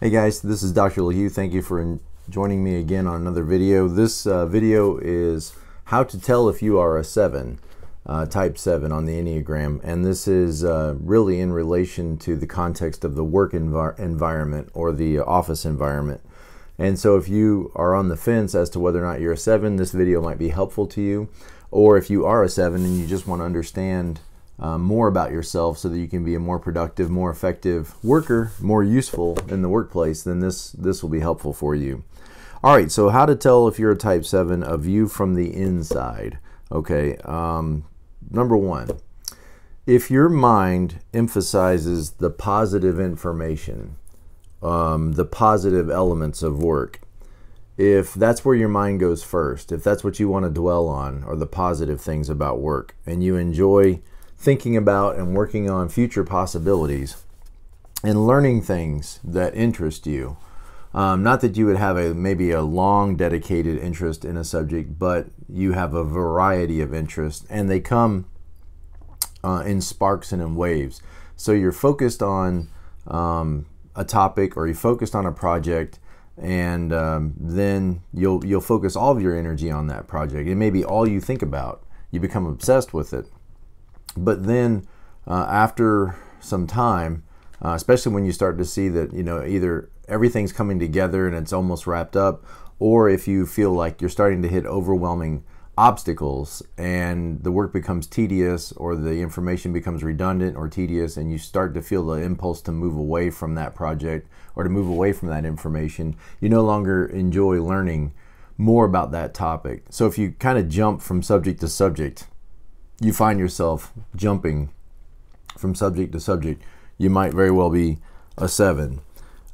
Hey guys, this is Dr. LaHue. Thank you for joining me again on another video. This uh, video is how to tell if you are a 7, uh, type 7 on the Enneagram. And this is uh, really in relation to the context of the work envir environment or the office environment. And so if you are on the fence as to whether or not you're a 7, this video might be helpful to you. Or if you are a 7 and you just want to understand um, more about yourself so that you can be a more productive, more effective worker, more useful in the workplace, then this, this will be helpful for you. All right, so how to tell if you're a type 7, a view from the inside. Okay, um, number one, if your mind emphasizes the positive information, um, the positive elements of work, if that's where your mind goes first, if that's what you want to dwell on, or the positive things about work, and you enjoy thinking about and working on future possibilities and learning things that interest you. Um, not that you would have a maybe a long dedicated interest in a subject, but you have a variety of interests, and they come uh, in sparks and in waves. So you're focused on um, a topic, or you're focused on a project, and um, then you'll you'll focus all of your energy on that project. It may be all you think about. You become obsessed with it. But then uh, after some time, uh, especially when you start to see that you know either everything's coming together and it's almost wrapped up, or if you feel like you're starting to hit overwhelming obstacles and the work becomes tedious or the information becomes redundant or tedious and you start to feel the impulse to move away from that project or to move away from that information, you no longer enjoy learning more about that topic. So if you kind of jump from subject to subject, you find yourself jumping from subject to subject, you might very well be a seven.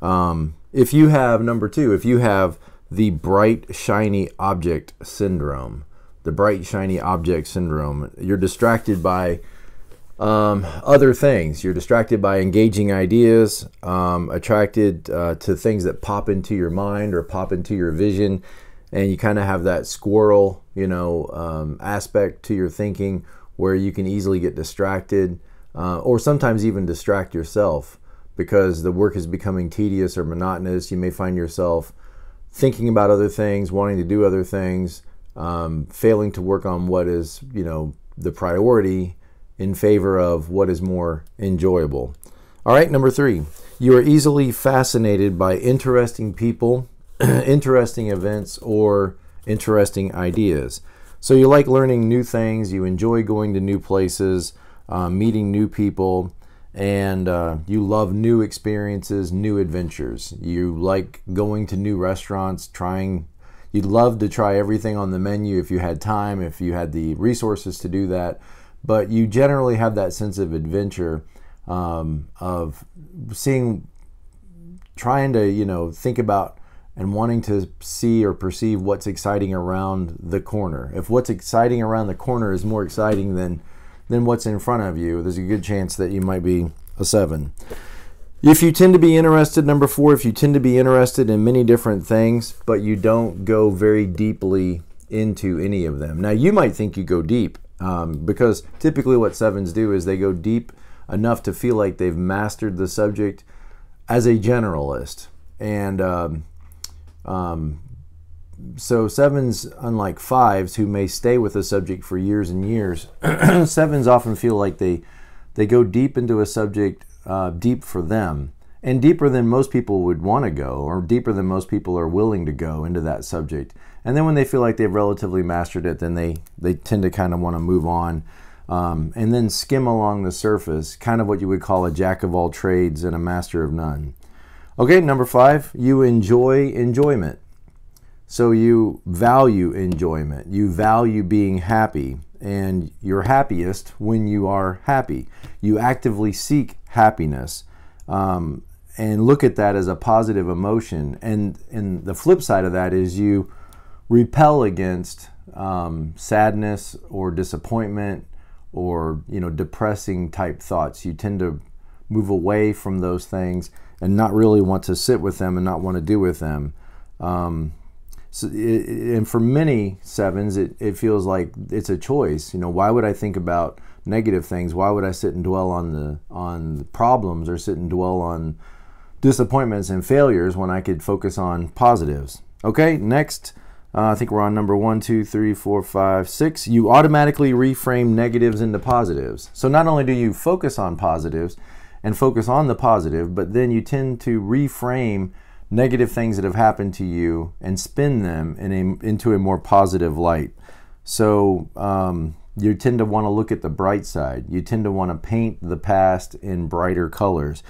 Um, if you have number two, if you have the bright shiny object syndrome, the bright shiny object syndrome, you're distracted by um, other things. You're distracted by engaging ideas, um, attracted uh, to things that pop into your mind or pop into your vision, and you kind of have that squirrel, you know, um, aspect to your thinking where you can easily get distracted uh, or sometimes even distract yourself because the work is becoming tedious or monotonous. You may find yourself thinking about other things, wanting to do other things, um, failing to work on what is, you know, the priority in favor of what is more enjoyable. All right, number three, you are easily fascinated by interesting people interesting events or interesting ideas. So you like learning new things, you enjoy going to new places, uh, meeting new people, and uh, you love new experiences, new adventures. You like going to new restaurants, trying, you'd love to try everything on the menu if you had time, if you had the resources to do that. But you generally have that sense of adventure um, of seeing, trying to, you know, think about and wanting to see or perceive what's exciting around the corner. If what's exciting around the corner is more exciting than than what's in front of you, there's a good chance that you might be a 7. If you tend to be interested, number 4, if you tend to be interested in many different things, but you don't go very deeply into any of them. Now, you might think you go deep um, because typically what sevens do is they go deep enough to feel like they've mastered the subject as a generalist. And um, um, so sevens, unlike fives, who may stay with a subject for years and years, sevens often feel like they they go deep into a subject, uh, deep for them, and deeper than most people would want to go, or deeper than most people are willing to go into that subject. And then when they feel like they've relatively mastered it, then they they tend to kind of want to move on. Um, and then skim along the surface, kind of what you would call a jack of all trades and a master of none. Okay, number five, you enjoy enjoyment. So you value enjoyment. You value being happy, and you're happiest when you are happy. You actively seek happiness um, and look at that as a positive emotion. And, and the flip side of that is you repel against um, sadness or disappointment or you know depressing type thoughts. You tend to move away from those things and not really want to sit with them and not want to do with them. Um, so it, and for many sevens, it, it feels like it's a choice. You know, why would I think about negative things? Why would I sit and dwell on the on the problems or sit and dwell on disappointments and failures when I could focus on positives. Okay, next, uh, I think we're on number one, two, three, four, five, six. You automatically reframe negatives into positives. So not only do you focus on positives and focus on the positive, but then you tend to reframe negative things that have happened to you and spin them in a, into a more positive light. So um, you tend to want to look at the bright side. You tend to want to paint the past in brighter colors.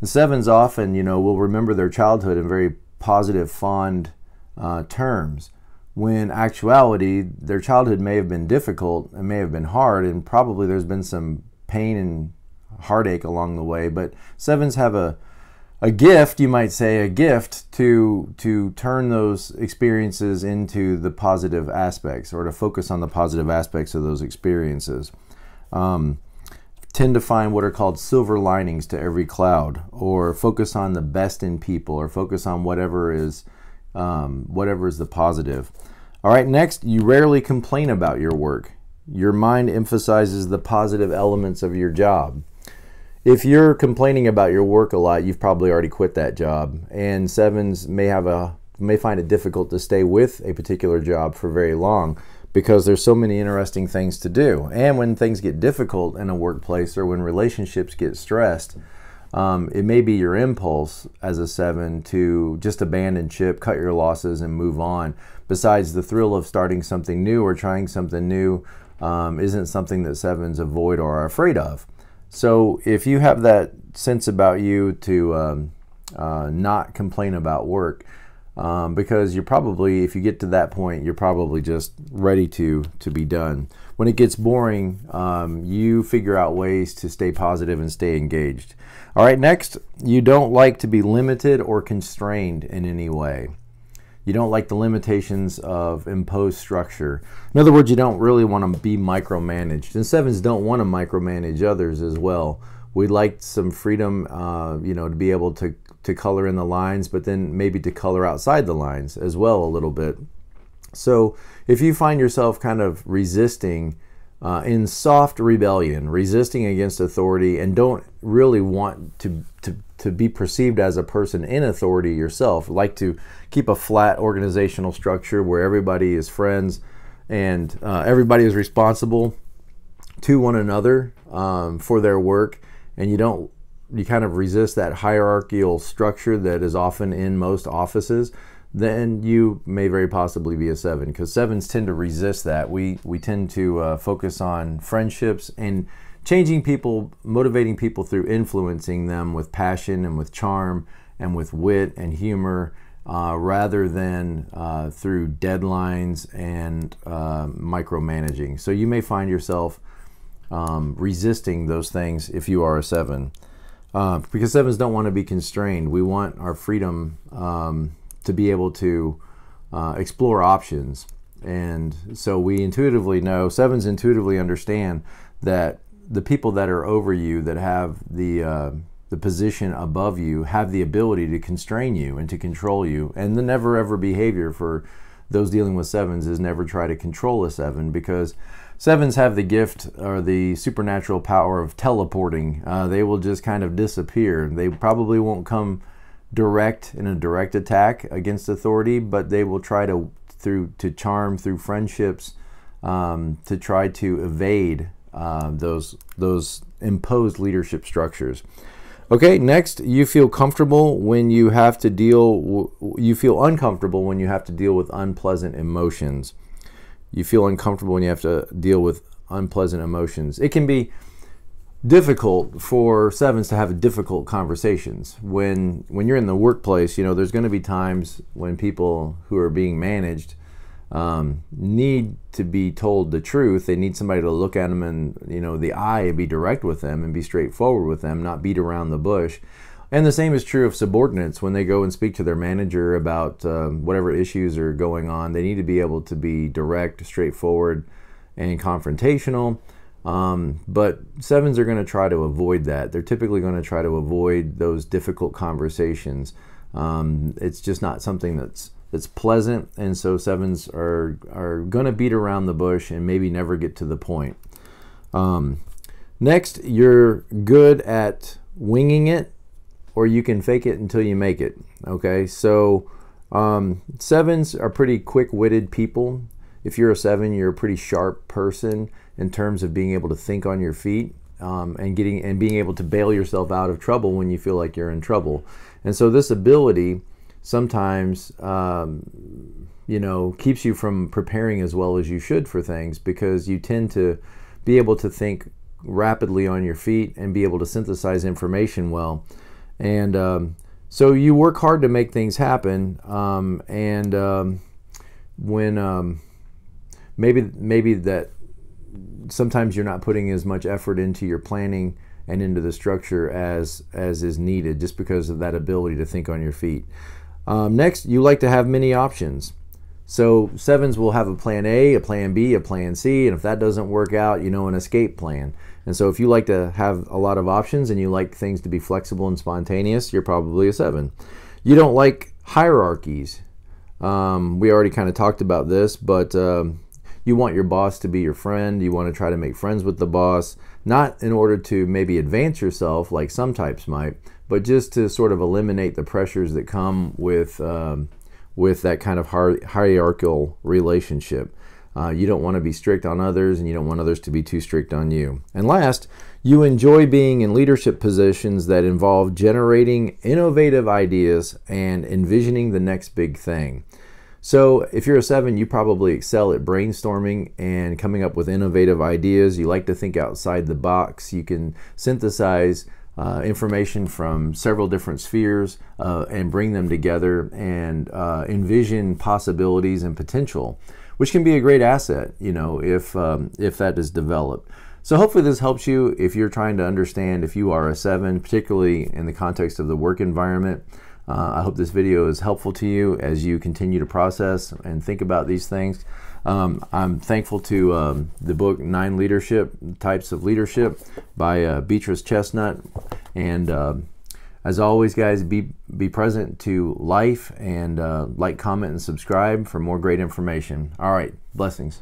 The sevens often, you know, will remember their childhood in very positive, fond uh, terms. When actuality, their childhood may have been difficult and may have been hard, and probably there's been some pain and heartache along the way. But sevens have a a gift, you might say, a gift to to turn those experiences into the positive aspects, or to focus on the positive aspects of those experiences. Um, tend to find what are called silver linings to every cloud, or focus on the best in people, or focus on whatever is um, whatever is the positive. All right, next, you rarely complain about your work. Your mind emphasizes the positive elements of your job if you're complaining about your work a lot, you've probably already quit that job. And sevens may have a may find it difficult to stay with a particular job for very long because there's so many interesting things to do. And when things get difficult in a workplace or when relationships get stressed, um, it may be your impulse as a seven to just abandon ship, cut your losses, and move on. Besides, the thrill of starting something new or trying something new um, isn't something that sevens avoid or are afraid of. So if you have that sense about you to um, uh, not complain about work, um, because you're probably, if you get to that point, you're probably just ready to to be done. When it gets boring, um, you figure out ways to stay positive and stay engaged. All right, next, you don't like to be limited or constrained in any way. You don't like the limitations of imposed structure. In other words, you don't really want to be micromanaged. And sevens don't want to micromanage others as well. We like some freedom, uh, you know, to be able to, to color in the lines, but then maybe to color outside the lines as well a little bit. So if you find yourself kind of resisting uh, in soft rebellion, resisting against authority, and don't really want to, to, to be perceived as a person in authority yourself, like to keep a flat organizational structure where everybody is friends and uh, everybody is responsible to one another um, for their work, and you don't you kind of resist that hierarchical structure that is often in most offices then you may very possibly be a seven because sevens tend to resist that. We we tend to uh, focus on friendships and changing people, motivating people through influencing them with passion and with charm and with wit and humor. Uh, rather than uh, through deadlines and uh, micromanaging. So you may find yourself um, resisting those things if you are a seven. Uh, because sevens don't want to be constrained. We want our freedom um, to be able to uh, explore options. And so we intuitively know, sevens intuitively understand that the people that are over you, that have the, uh, the position above you, have the ability to constrain you and to control you. And the never ever behavior for those dealing with sevens is never try to control a seven because sevens have the gift or the supernatural power of teleporting. Uh, they will just kind of disappear. They probably won't come direct in a direct attack against authority, but they will try to through to charm through friendships um, to try to evade uh, those those imposed leadership structures. Okay, next, you feel comfortable when you have to deal. You feel uncomfortable when you have to deal with unpleasant emotions. You feel uncomfortable when you have to deal with unpleasant emotions. It can be difficult for sevens to have difficult conversations. When when you're in the workplace you know there's going to be times when people who are being managed um, need to be told the truth. They need somebody to look at them and you know the eye and be direct with them and be straightforward with them not beat around the bush. And the same is true of subordinates. When they go and speak to their manager about um, whatever issues are going on they need to be able to be direct straightforward and confrontational um, but sevens are going to try to avoid that. They're typically going to try to avoid those difficult conversations. Um, it's just not something that's that's pleasant, and so sevens are are going to beat around the bush and maybe never get to the point. Um, next, you're good at winging it or you can fake it until you make it. Okay, so um, sevens are pretty quick-witted people. If you're a seven, you're a pretty sharp person in terms of being able to think on your feet um, and getting and being able to bail yourself out of trouble when you feel like you're in trouble. And so this ability sometimes um, you know keeps you from preparing as well as you should for things because you tend to be able to think rapidly on your feet and be able to synthesize information well. And um, so you work hard to make things happen. Um, and um, when um, maybe maybe that sometimes you're not putting as much effort into your planning and into the structure as as is needed just because of that ability to think on your feet. Um, next, you like to have many options. So sevens will have a plan A, a plan B, a plan C, and if that doesn't work out, you know an escape plan. And so if you like to have a lot of options and you like things to be flexible and spontaneous, you're probably a seven. You don't like hierarchies. Um, we already kind of talked about this, but um, you want your boss to be your friend. You want to try to make friends with the boss, not in order to maybe advance yourself like some types might, but just to sort of eliminate the pressures that come with um, with that kind of hierarchical relationship. Uh, you don't want to be strict on others, and you don't want others to be too strict on you. And last, you enjoy being in leadership positions that involve generating innovative ideas and envisioning the next big thing. So, if you're a seven, you probably excel at brainstorming and coming up with innovative ideas. You like to think outside the box. You can synthesize uh, information from several different spheres uh, and bring them together and uh, envision possibilities and potential, which can be a great asset, you know, if, um, if that is developed. So hopefully this helps you if you're trying to understand if you are a seven, particularly in the context of the work environment. Uh, I hope this video is helpful to you as you continue to process and think about these things. Um, I'm thankful to um, the book Nine Leadership Types of Leadership by uh, Beatrice Chestnut. And uh, as always, guys, be, be present to life and uh, like, comment, and subscribe for more great information. All right, blessings.